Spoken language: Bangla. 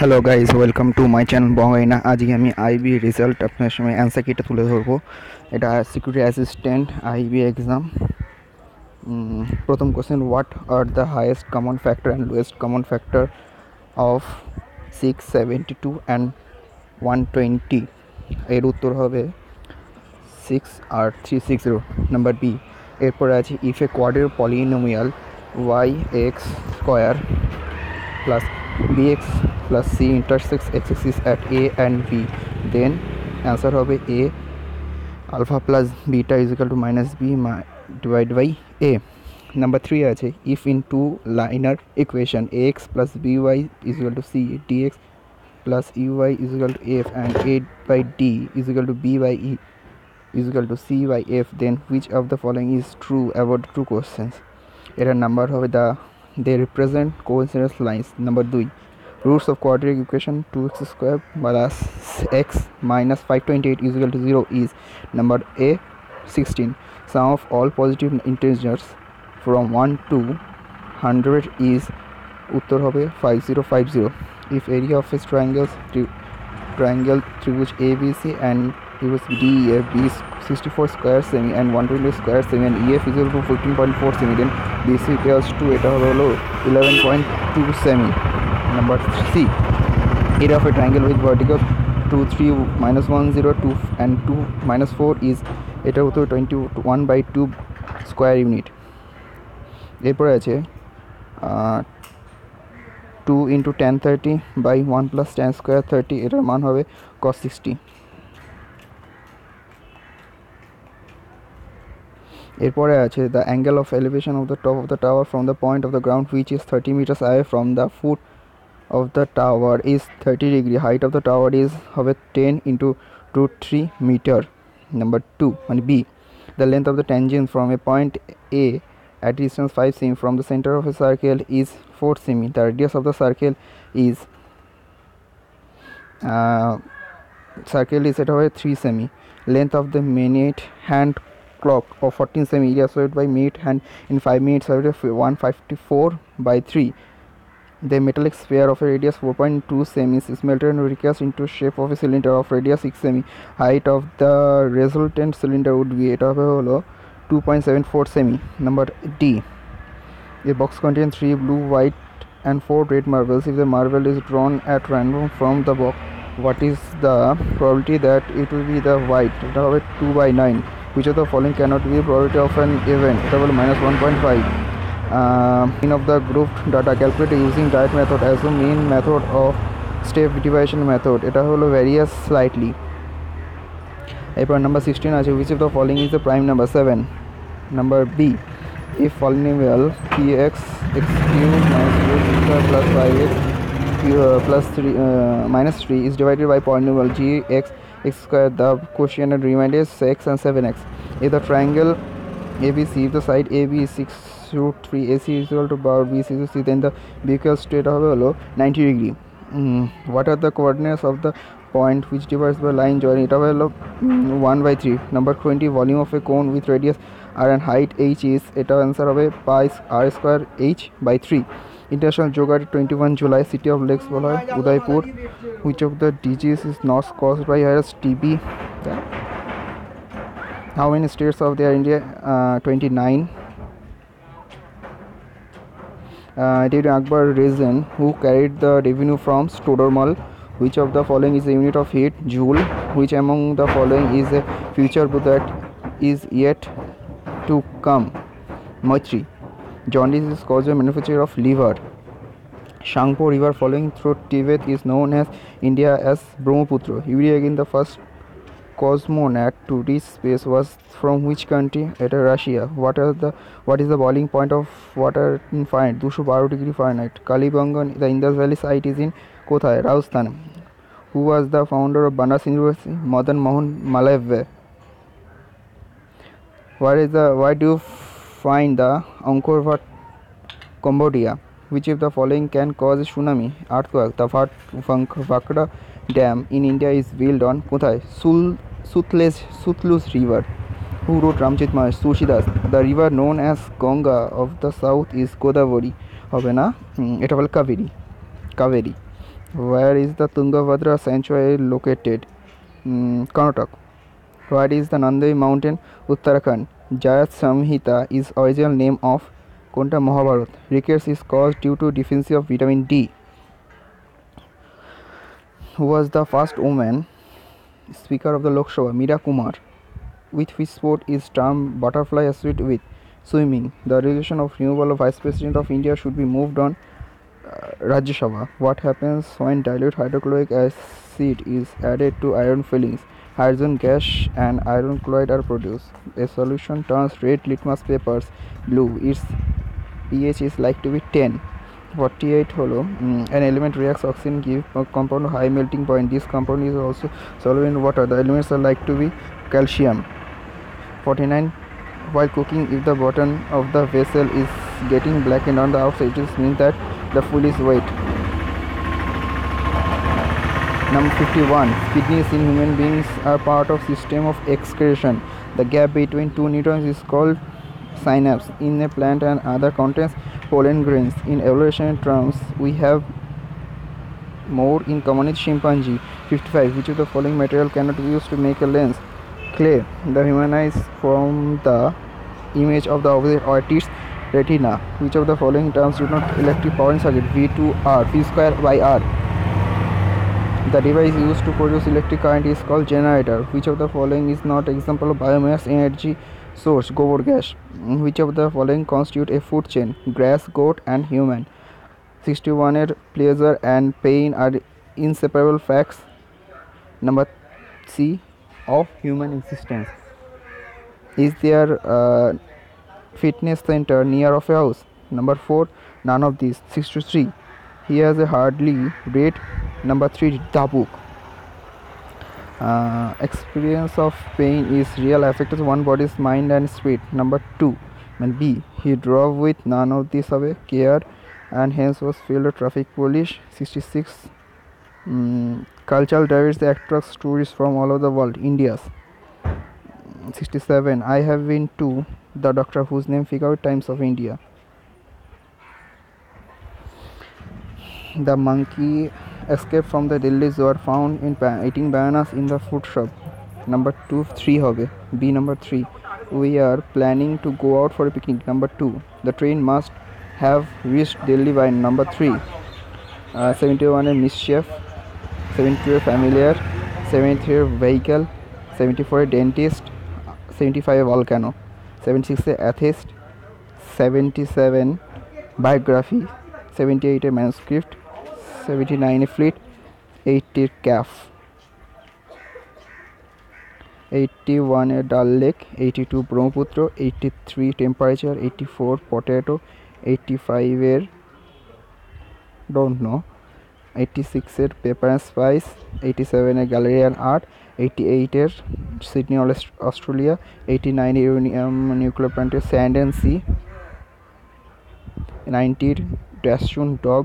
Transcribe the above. Hello guys welcome to my channel বঙ্গাইনা আজকে আমি আইবি রেজাল্ট আপনার সময় অ্যান্সার কিটা তুলে ধরবো এটা সিকিউরিটি অ্যাসিস্ট্যান্ট আইবি এক্সাম প্রথম question what are the highest common factor and lowest common factor of six seventy two and one twenty এর উত্তর হবে সিক্স আর three six zero number B এরপরে আছে ইফ এ কোয়াডের polynomial Y X square plus B X plus C intersects X axis at A and B then answer হবে A alpha plus beta is equal to minus B divide by A number three আছে if in two linear equation A X plus B Y is equal to C D X plus U Y is equal to F and A by D is equal to B by E is equal to C by F then which of the following is true about two questions এটার নাম্বার হবে the they represent coincidence lines number দুই Roots of quadratic equation 2x square plus x minus 528 is equal to 0 is number A 16. Sum of all positive integers from 1 to 100 is উত্তর হবে 5050 if area of a triangle triangle ABC and ত্রিভুজ DEF B is 64 square semi and 120 square semi and EF is equal to 14.4 semi then BC equals to এটা হলো 11.2 semi Number c Area of a triangle with vertical 2, 3, minus 1, 0, 2 and 2, minus 4 is এটা হতো twenty one by two square unit এরপরে আছে two into ten thirty by one plus ten square thirty এটার মান হবে কস সিক্সটি এরপরে আছে the angle of elevation of the top of the tower from the point of the ground which is thirty metres away from the foot of the tower is 30 degree height of the tower is হবে 10 into root 3 meter number 2 and b the length of the tangent from a point a at distance 5 cm from the center of a circle is 4 cm the radius of the circle is uh, circle is এটা হবে 3 cm length of the minute hand clock of 14 cm area solved by minute hand in 5 minutes solved 154 by 3 the metallic sphere of radius 4.2 semi is melted and recast into shape of a cylinder of radius 6 semi. Height of the resultant cylinder would be এটা হবে 2.74 semi. Number D. A box contains three blue, white and four red marbles. If the marble is drawn at random from the box, what is the probability that it will be the white? 2 by 9. Which of the following cannot be probability of an event? Double minus 1.5 mean um, of the grouped data calculated using direct method as the mean method of step deviation method এটা হলো ভ্যারিয়াস slightly. এরপর number 16, আছে which of the following is the prime number seven number B if polynomial px x cube minus 2 plus 5x uh, plus 3 uh, 3 is divided by polynomial gx x square the quotient and remainder is x and 7x if the triangle abc if the side ab is 6 root 3 AC is equal to power BC is equal to then the because straight হবে হলো 90 degree what are the coordinates of the point which divides by line join এটা হলো one by three number twenty volume of a cone with radius R and height H is এটা অ্যান্সার হবে pi R square H by three international যোগার twenty one July city of lakes বলা হয় Udaipur which of the disease is not cause by হায়ারস TB how many states of there India twenty nine due to Akbar reason who carried the revenue from Stodarmal which of the following is a unit of heat joule which among the following is a future that is yet to come machri jaundice is caused by manufacture of liver Shangpo river flowing through Tibet is known as India as Brahmaputra uri again the first cosmonaut to reach space was from which country? এটা Russia what are the what is the boiling point of water in Fahrenheit দুশো বারো degree Fahrenheit Kalibangan the Indas valley site is in কোথায় Rajasthan who was the founder of Banaras university Madan Mohan Malaviya what is the what do find the Angkor Wat Cambodia which of the following can cause tsunami earthquake the Bhakra dam in india is built on kothai sul Sutles, Sutlus River, who wrote Ramchit Maharaj Sushidas. The river known as Ganga of the south is Godavari, হবে না এটা বলে Kaveri Kaveri where is the Tungabhadra sanctuary located? Karnataka. Where is the Nandai mountain? Uttarakhand. Jayat Samhita is original name of Konta কোনটা Rickets is caused due to deficiency of vitamin D. Who was the first woman Speaker of the Lok Sabha, Meera Kumar, which fish sport is termed butterfly associated with swimming. The relation of renewal of Vice President of India should be moved on uh, Rajya Sabha. What happens when dilute hydrochloric acid is added to iron fillings? Hydrogen gas and iron chloride are produced. A solution turns red litmus papers blue. Its pH is like to be 10. 48 holo mm, an element reacts oxygen give a compound high melting point this compound is also soluble in water the elements are like to be calcium 49 while cooking if the bottom of the vessel is getting blackened on the outside it means that the food is wet number 51 kidneys in human beings are part of system of excretion the gap between two neutrons is called synapse in a plant and other contents. pollen grains. In evolution terms, we have more in common with chimpanzee. 55. Which of the following material cannot be used to make a lens? Clay, the human eyes from the image of the object or its retina. Which of the following terms do not electric power in circuit? V2R, V square by R. The device used to produce electric current is called generator. Which of the following is not example of biomass energy Source Gobor gas. Mm, which of the following constitute a food chain? Grass, goat, and human. 61 এর pleasure and pain are inseparable facts. Number C of human existence. Is there a fitness center near of a house? Number 4 none of these. 63 he has a hardly read. Number 3 the book. Uh, experience of pain is real affects one body's mind and spirit number two and b he drove with none of this away care and hence was filled with traffic police 66 um, cultural drivers attracts tourists from all over the world india's 67 i have been to the doctor whose name figure times of india the monkey escaped from the delis were found in eating bananas in the food shop. Number 2 3 hobby. B number 3 we are planning to go out for a picnic number 2 the train must have reached delhi by number 3 uh, 71 a mischief 72 a familiar 73 a vehicle 74 a dentist 75 a volcano 76 a atheist 77 biography 78 a manuscript 79 fleet 80 এইটটির ক্যাফ এইটটি ওয়ানে Dal lake eighty two Brahmaputra eighty three temperature eighty four potato eighty ফাইভের ডোন্ট নো এইটটি সিক্সের পেপার অ্যান্ড স্পাইস এইটি সেভেনের গ্যালারিয়ান অ্যান্ড আর্ট এইটি এইটের Sydney Australia eighty nine ইউনিয়াম nuclear প্ল্যান্টের স্যান্ড অ্যান্ড সি নাইনটির ড্যাশুন ডগ